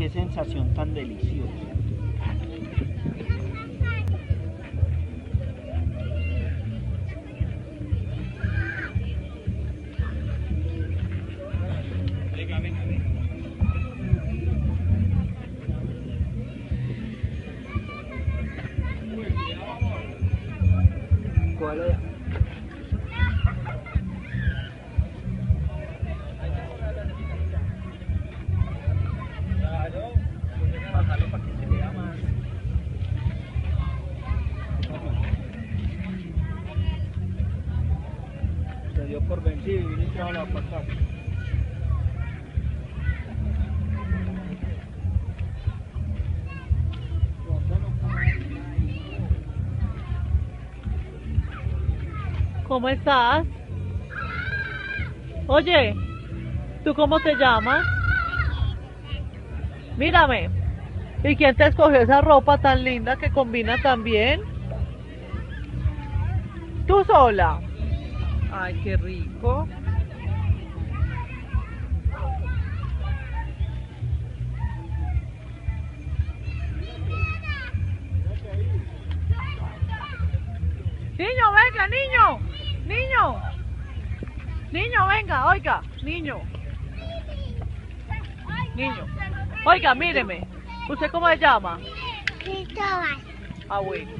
Qué sensación tan deliciosa. Dio por vencido y vino y trajo la pata. ¿Cómo estás? Oye, ¿tú cómo te llamas? Mírame. ¿Y quién te escogió esa ropa tan linda que combina tan bien? ¿Tú sola? Ay, qué rico. Niño, venga, niño. Niño. Niño, venga, oiga, niño. Niño. Oiga, míreme. ¿Usted cómo se llama? Cristóbal. Ah, bueno.